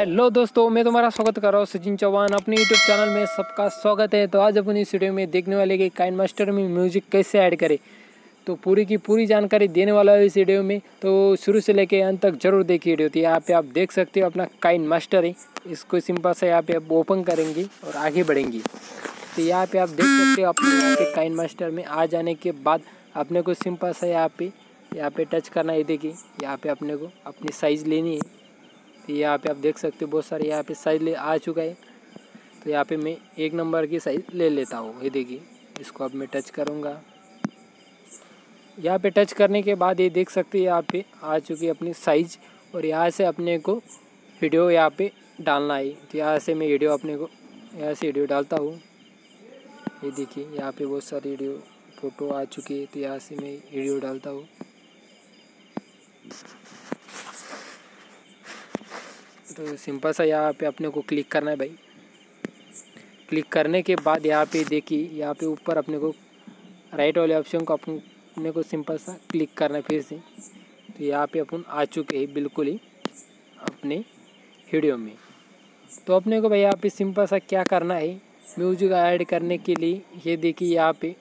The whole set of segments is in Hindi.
हेलो दोस्तों, मैं तुम्हारा स्वागत कर रहा हूँ सचिन चौहान। अपने यूट्यूब चैनल में सबका स्वागत है। तो आज अपन इस वीडियो में देखने वाले कि काइन मास्टर में म्यूज़िक कैसे ऐड करें। तो पूरी की पूरी जानकारी देने वाला है इस वीडियो में। तो शुरू से लेके अंत तक ज़रूर देखिए वीडियो तो यहाँ पे आप देख सकते हो अपना काइन मास्टर है। इसको सिंपल से यहाँ पे आप ओपन करेंगे और आगे बढ़ेंगे। तो यहाँ पे आप देख सकते हो अपने यहाँ पे काइन मास्टर में आ जाने के बाद अपने को सिंपल से यहाँ पे यहाँ पे टच करना है। देखिए, यहाँ पे अपने को अपनी साइज़ लेनी है। यहाँ पे आप देख सकते हो बहुत सारे यहाँ पे साइज़ ले आ चुका है। तो यहाँ पे मैं एक नंबर की साइज़ ले लेता हूँ। ये देखिए, इसको अब मैं टच करूँगा। यहाँ पे टच करने के बाद ये देख सकते हैं यहाँ पे आ चुकी है अपनी साइज़ और यहाँ से अपने को वीडियो यहाँ पे डालना है। तो यहाँ से मैं वीडियो अपने को, यहाँ से वीडियो डालता हूँ। ये देखिए, यहाँ पे बहुत सारी वीडियो, फ़ोटो आ चुकी है। तो यहाँ से मैं वीडियो डालता हूँ। सिंपल सा यहाँ पे अपने को क्लिक करना है भाई। क्लिक करने के बाद यहाँ पे देखिए, यहाँ पे ऊपर अपने को राइट वाले ऑप्शन को अपने को सिंपल सा क्लिक करना है फिर से। तो यहाँ पे अपन आ चुके हैं बिल्कुल ही अपने वीडियो में। तो अपने को भाई यहाँ पे सिंपल सा क्या करना है म्यूज़िक ऐड करने के लिए ये देखिए यहाँ पे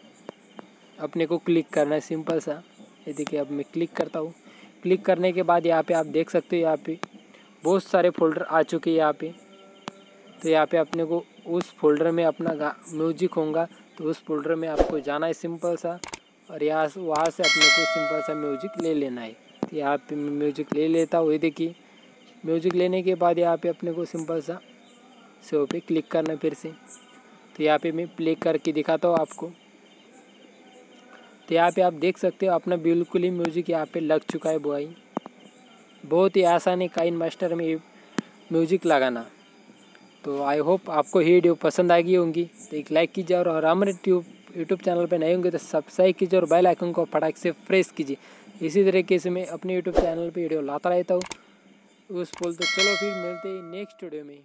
अपने को क्लिक करना है सिंपल सा। ये देखिए, अब मैं क्लिक करता हूँ। क्लिक करने के बाद यहाँ पे आप देख सकते हो यहाँ पे बहुत सारे फोल्डर आ चुके हैं यहाँ पे। तो यहाँ पे अपने को उस फोल्डर में अपना म्यूज़िक होगा तो उस फोल्डर में आपको जाना है सिंपल सा और यहाँ से, वहाँ से अपने को सिंपल सा म्यूज़िक ले लेना है। तो यहाँ पे म्यूज़िक ले लेता हूँ देखिए। म्यूज़िक लेने के बाद यहाँ पे अपने को सिंपल सा सेव पे क्लिक करना फिर से। तो यहाँ पे मैं प्ले करके दिखाता हूँ आपको। तो यहाँ पे आप देख सकते हो, अपना बिल्कुल ही म्यूज़िक यहाँ पे लग चुका है बॉय बहुत ही आसान है काइन मास्टर में म्यूज़िक लगाना। तो आई होप आपको ये वीडियो पसंद आ गई होंगी। तो एक लाइक कीजिए और हमारे ट्यूब यूट्यूब चैनल पर नए होंगे तो सब्सक्राइब कीजिए और बेल आइकन को फटाक से प्रेस कीजिए। इसी तरीके से मैं अपने यूट्यूब चैनल पर वीडियो लाता रहता हूँ। उस बोल तो चलो फिर मिलते हैं नेक्स्ट वीडियो में।